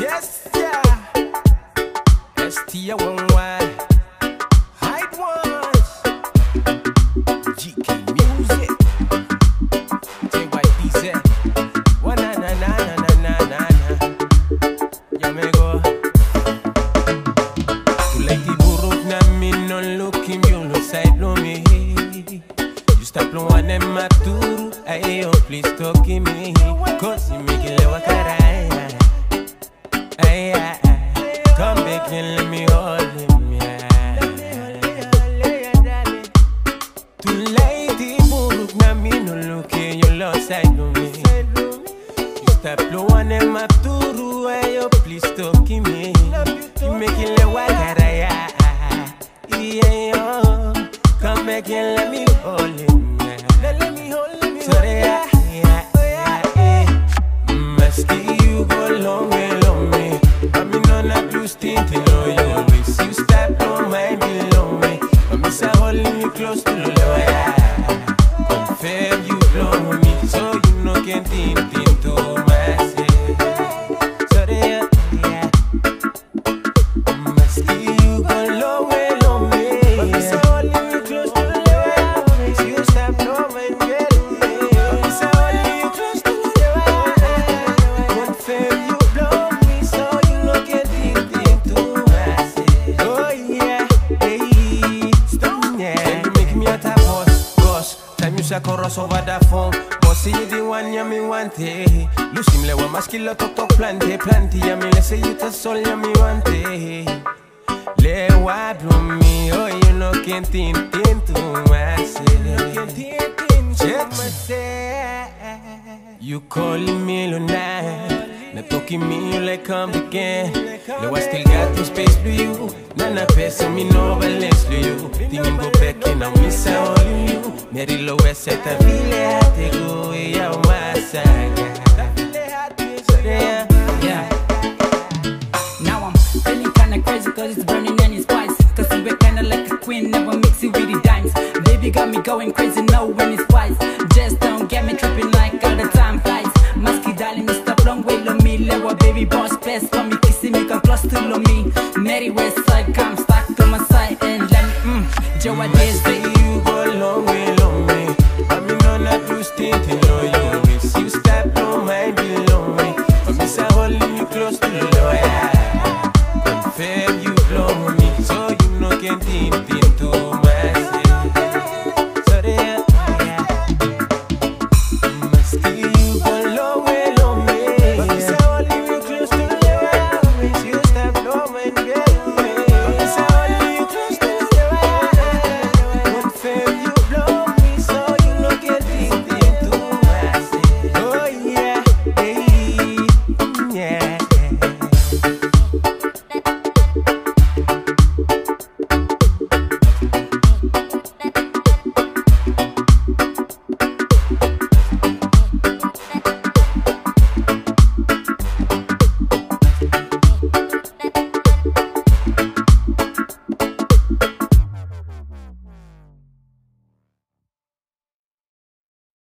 Yes, yeah. STA one. Hide once. GK Music. JYDZ. One na na na na na na na. Buruk na non me. One. Ayo, please talk to me. Cause you make it lewa karay. Come back and let me hold him, yeah. Too late, me, no your me. You blowing please me. You making yeah. Come back and let me hold him. You close to the yeah. Confirm you blow me, so you know can think, kila the one bosi yidi want it. Lucy me wa maskila toktok plante planti yami lese yita sol want it. le wa me, oh you know can tin tu mase You calling me tonight Na toki me like I'm again. No, I still got no space for you. Nana, person me no Merilo vile ya umasanga. Now I'm feeling kinda crazy cause it's burning and it's spice Cause you were kinda like a queen, never mix it with the dimes Baby got me going crazy now when it's twice. Just don't get me tripping like all the time flies Maski darling, Mr. long way lo me Lewa baby boss, best for me kissing me, come close to me Mary West side, come stuck to my side and let me, mm, Joe, I Ooh.